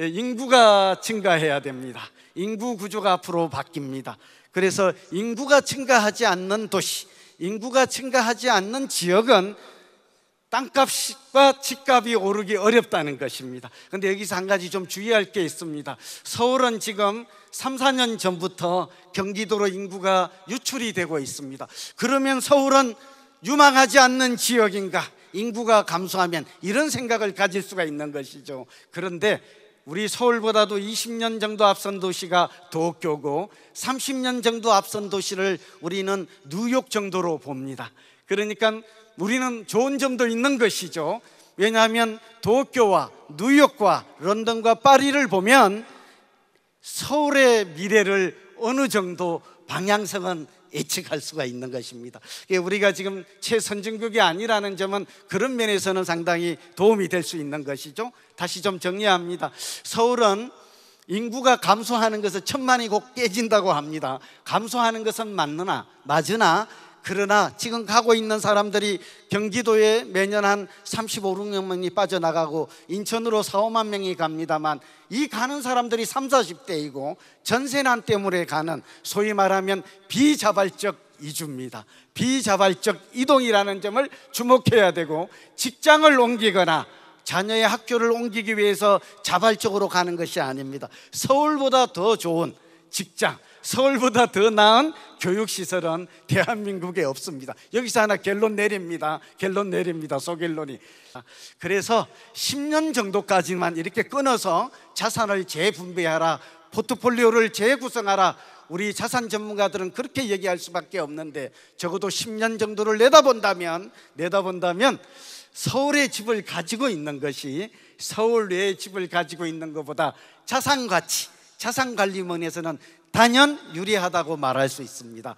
예, 인구가 증가해야 됩니다. 인구 구조가 앞으로 바뀝니다. 그래서 인구가 증가하지 않는 도시, 인구가 증가하지 않는 지역은 땅값과 집값이 오르기 어렵다는 것입니다. 근데 여기서 한 가지 좀 주의할 게 있습니다. 서울은 지금 3, 4년 전부터 경기도로 인구가 유출이 되고 있습니다. 그러면 서울은 유망하지 않는 지역인가? 인구가 감소하면 이런 생각을 가질 수가 있는 것이죠. 그런데 우리 서울보다도 20년 정도 앞선 도시가 도쿄고 30년 정도 앞선 도시를 우리는 뉴욕 정도로 봅니다. 그러니까 우리는 좋은 점도 있는 것이죠. 왜냐하면 도쿄와 뉴욕과 런던과 파리를 보면 서울의 미래를 어느 정도 방향성은 예측할 수가 있는 것입니다. 우리가 지금 최선진국이 아니라는 점은 그런 면에서는 상당히 도움이 될 수 있는 것이죠. 다시 좀 정리합니다. 서울은 인구가 감소하는 것은 천만이 곧 깨진다고 합니다. 감소하는 것은 맞느나 맞으나 그러나 지금 가고 있는 사람들이 경기도에 매년 한 35, 6명이 빠져나가고 인천으로 4, 5만 명이 갑니다만 이 가는 사람들이 3, 40대이고 전세난 때문에 가는 소위 말하면 비자발적 이주입니다. 비자발적 이동이라는 점을 주목해야 되고 직장을 옮기거나 자녀의 학교를 옮기기 위해서 자발적으로 가는 것이 아닙니다. 서울보다 더 좋은 직장, 서울보다 더 나은 교육시설은 대한민국에 없습니다. 여기서 하나 결론 내립니다. 결론 내립니다. 소결론이. 그래서 10년 정도까지만 이렇게 끊어서 자산을 재분배하라. 포트폴리오를 재구성하라. 우리 자산 전문가들은 그렇게 얘기할 수밖에 없는데 적어도 10년 정도를 내다본다면 내다본다면 서울의 집을 가지고 있는 것이 서울 외의 집을 가지고 있는 것보다 자산 가치, 자산 관리 면에서는 단연 유리하다고 말할 수 있습니다.